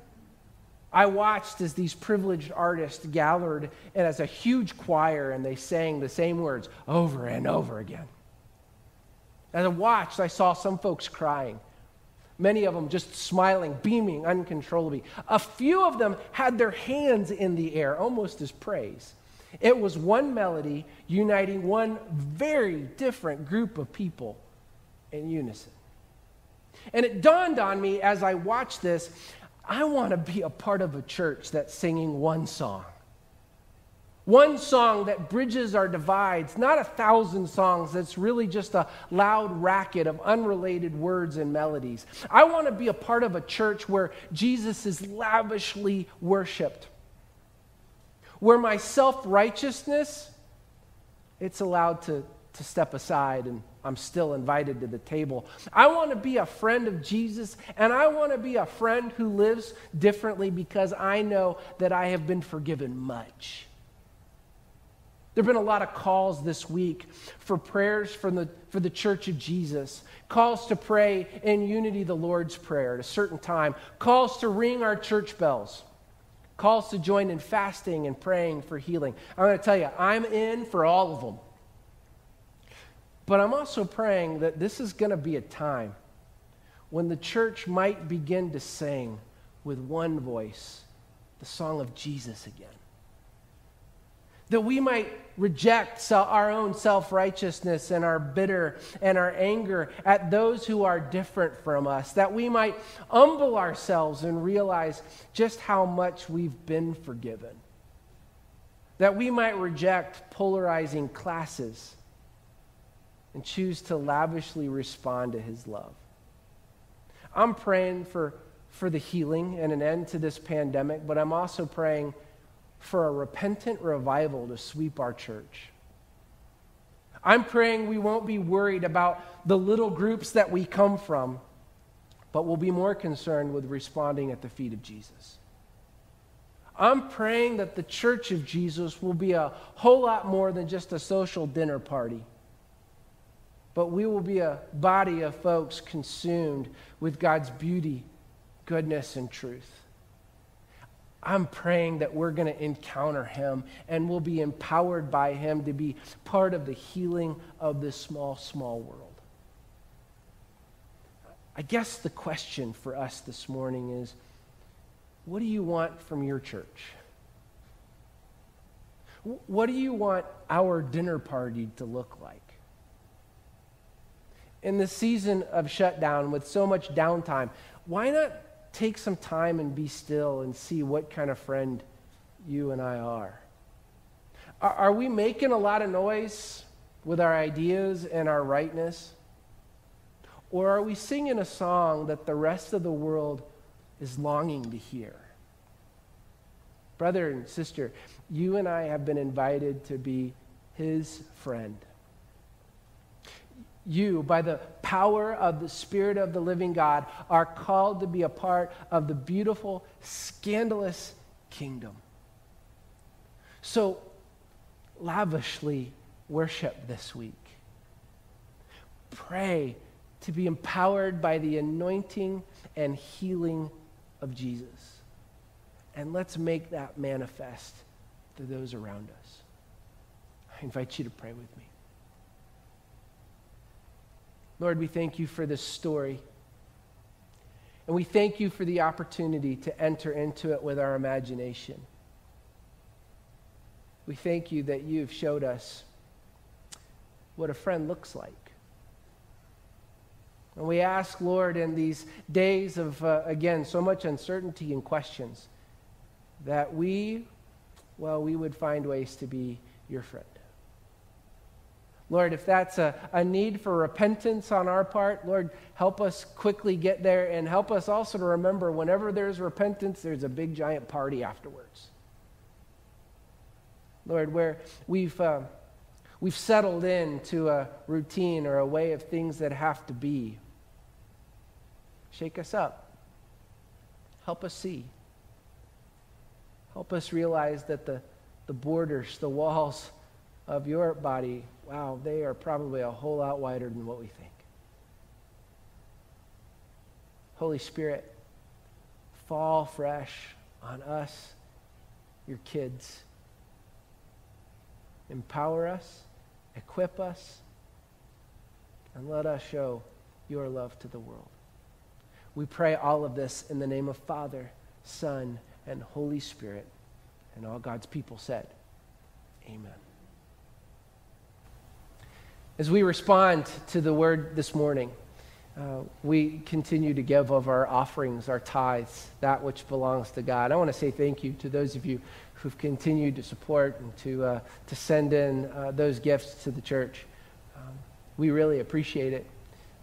I watched as these privileged artists gathered and as a huge choir and they sang the same words over and over again. As I watched, I saw some folks crying, many of them just smiling, beaming uncontrollably. A few of them had their hands in the air, almost as praise. It was one melody uniting one very different group of people in unison. And it dawned on me as I watched this I want to be a part of a church that's singing one song. One song that bridges our divides, not a thousand songs that's really just a loud racket of unrelated words and melodies. I want to be a part of a church where Jesus is lavishly worshiped, where my self righteousness, it's allowed to, to step aside and I'm still invited to the table. I want to be a friend of Jesus, and I want to be a friend who lives differently because I know that I have been forgiven much. There have been a lot of calls this week for prayers from the, for the Church of Jesus, calls to pray in unity the Lord's Prayer at a certain time, calls to ring our church bells, calls to join in fasting and praying for healing. I'm going to tell you, I'm in for all of them. But I'm also praying that this is going to be a time when the church might begin to sing with one voice the song of Jesus again that we might reject our own self righteousness and our bitter and our anger at those who are different from us, that we might humble ourselves and realize just how much we've been forgiven, that we might reject polarizing classes and choose to lavishly respond to his love. I'm praying for, for the healing and an end to this pandemic, but I'm also praying for a repentant revival to sweep our church. I'm praying we won't be worried about the little groups that we come from, but we'll be more concerned with responding at the feet of Jesus. I'm praying that the church of Jesus will be a whole lot more than just a social dinner party, but we will be a body of folks consumed with God's beauty, goodness, and truth. I'm praying that we're going to encounter him and we'll be empowered by him to be part of the healing of this small, small world. I guess the question for us this morning is what do you want from your church? What do you want our dinner party to look like? In the season of shutdown, with so much downtime, why not take some time and be still and see what kind of friend you and I are. Are, are we making a lot of noise with our ideas and our rightness? Or are we singing a song that the rest of the world is longing to hear? Brother and sister, you and I have been invited to be his friend. You, by the power of the Spirit of the living God, are called to be a part of the beautiful, scandalous kingdom. So, lavishly worship this week. Pray to be empowered by the anointing and healing of Jesus. And let's make that manifest to those around us. I invite you to pray with me. Lord, we thank you for this story. And we thank you for the opportunity to enter into it with our imagination. We thank you that you've showed us what a friend looks like. And we ask, Lord, in these days of, uh, again, so much uncertainty and questions, that we, well, we would find ways to be your friend. Lord, if that's a, a need for repentance on our part, Lord, help us quickly get there and help us also to remember whenever there's repentance, there's a big giant party afterwards. Lord, where we've, uh, we've settled into a routine or a way of things that have to be, shake us up. Help us see. Help us realize that the, the borders, the walls of your body wow, they are probably a whole lot wider than what we think. Holy Spirit, fall fresh on us, your kids. Empower us, equip us, and let us show your love to the world. We pray all of this in the name of Father, Son, and Holy Spirit. And all God's people said, Amen. As we respond to the word this morning, uh, we continue to give of our offerings, our tithes, that which belongs to God. I want to say thank you to those of you who've continued to support and to, uh, to send in uh, those gifts to the church. Um, we really appreciate it.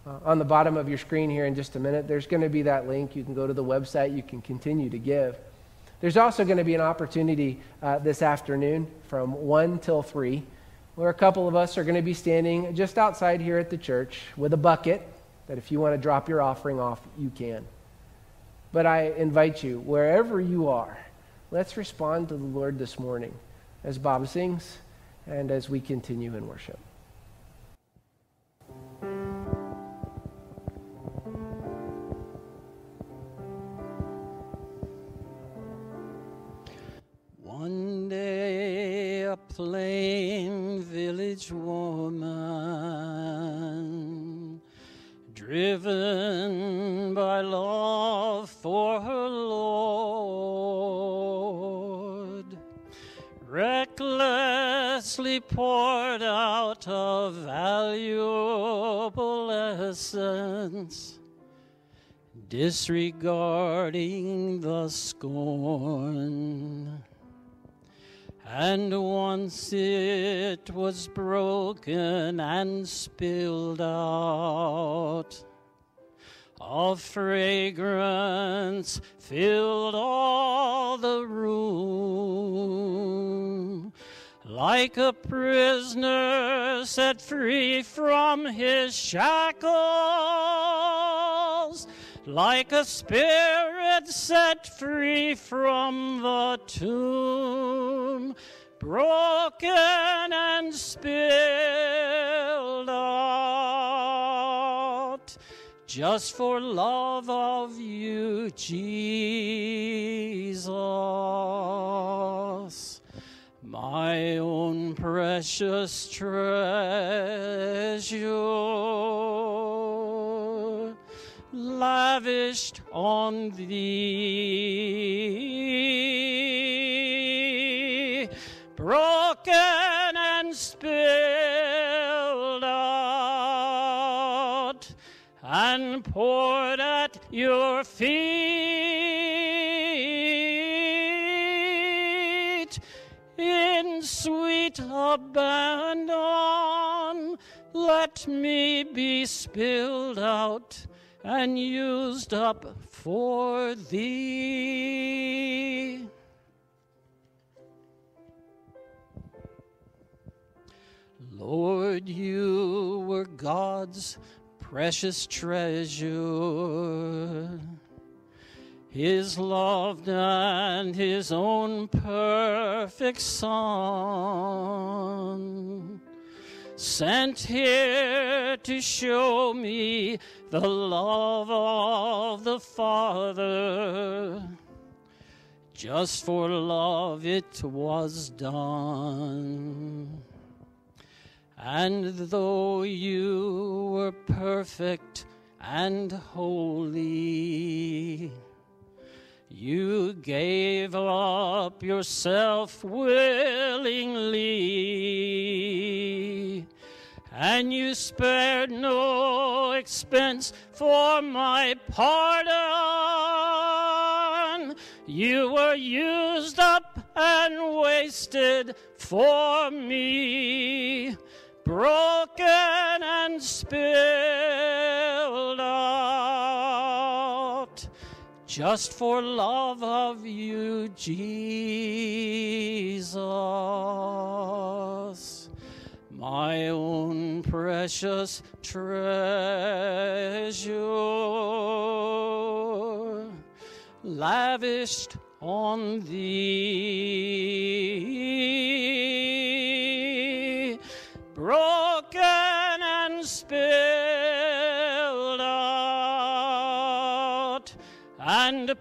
Uh, on the bottom of your screen here in just a minute, there's going to be that link. You can go to the website, you can continue to give. There's also going to be an opportunity uh, this afternoon from 1 till 3 where a couple of us are going to be standing just outside here at the church with a bucket that if you want to drop your offering off, you can. But I invite you, wherever you are, let's respond to the Lord this morning as Bob sings and as we continue in worship. Plain village woman, driven by love for her Lord, recklessly poured out a valuable essence disregarding the scorn and once it was broken and spilled out, a fragrance filled all the room. Like a prisoner set free from his shackles, like a spirit set free from the tomb, broken and spilled out, just for love of you, Jesus, my own precious treasure lavished on thee, broken and spilled out, and poured at your feet in sweet abandon, let me be spilled out and used up for thee. Lord, you were God's precious treasure. His loved and his own perfect Son, sent here to show me the love of the Father. Just for love it was done. And though you were perfect and holy, you gave up yourself willingly, and you spared no expense for my pardon. You were used up and wasted for me broken and spilled out just for love of you, Jesus, my own precious treasure, lavished on thee. Broken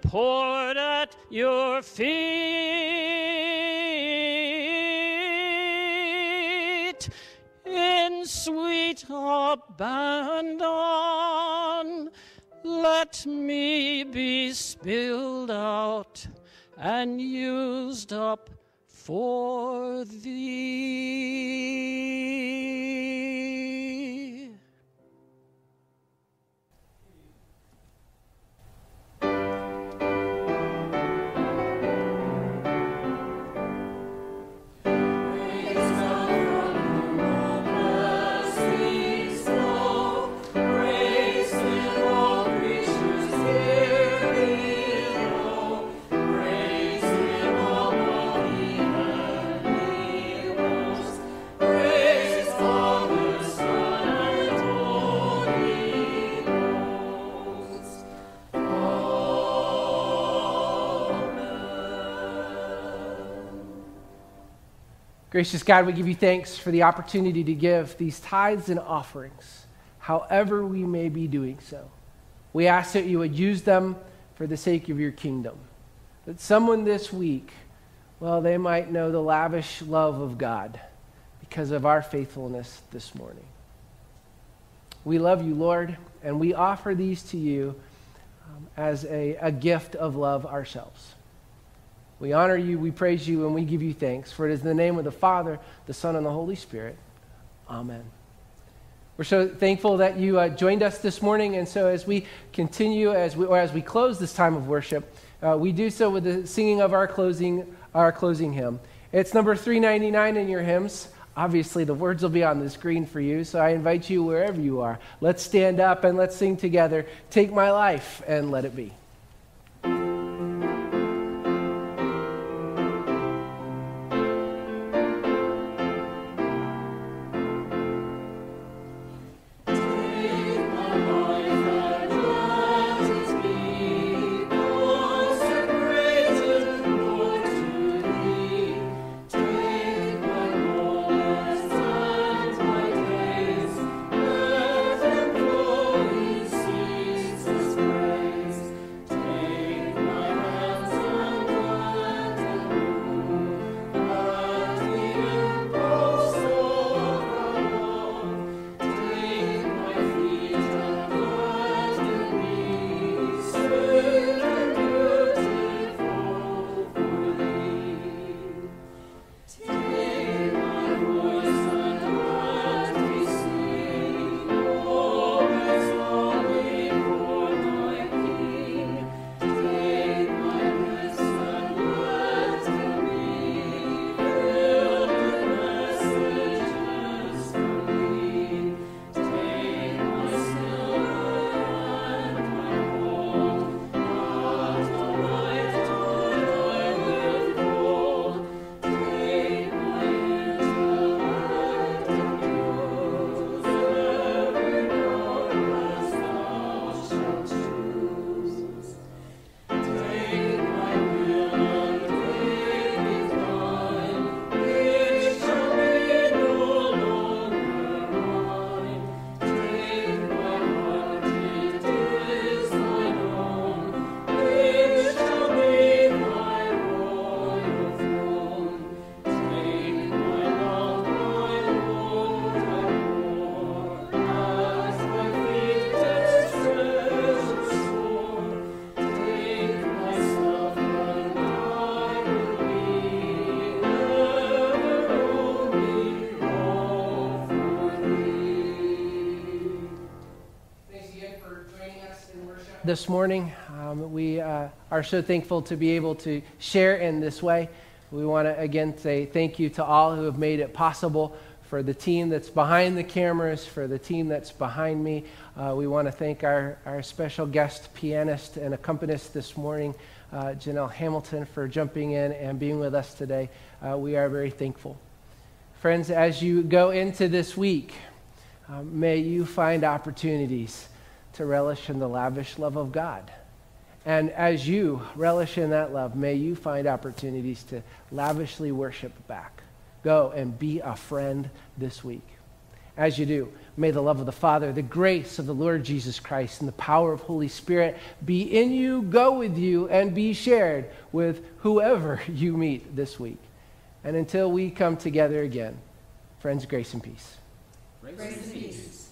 poured at your feet in sweet abandon. Let me be spilled out and used up for thee. Gracious God, we give you thanks for the opportunity to give these tithes and offerings, however we may be doing so. We ask that you would use them for the sake of your kingdom. That someone this week, well, they might know the lavish love of God because of our faithfulness this morning. We love you, Lord, and we offer these to you um, as a, a gift of love ourselves. We honor you, we praise you, and we give you thanks. For it is in the name of the Father, the Son, and the Holy Spirit. Amen. We're so thankful that you uh, joined us this morning. And so, as we continue, as we, or as we close this time of worship, uh, we do so with the singing of our closing, our closing hymn. It's number 399 in your hymns. Obviously, the words will be on the screen for you, so I invite you wherever you are. Let's stand up and let's sing together Take My Life and Let It Be. This morning. Um, we uh, are so thankful to be able to share in this way. We want to again say thank you to all who have made it possible for the team that's behind the cameras, for the team that's behind me. Uh, we want to thank our, our special guest pianist and accompanist this morning, uh, Janelle Hamilton, for jumping in and being with us today. Uh, we are very thankful. Friends, as you go into this week, um, may you find opportunities to relish in the lavish love of God. And as you relish in that love, may you find opportunities to lavishly worship back. Go and be a friend this week. As you do, may the love of the Father, the grace of the Lord Jesus Christ, and the power of Holy Spirit be in you, go with you, and be shared with whoever you meet this week. And until we come together again, friends, grace and peace. Grace and peace.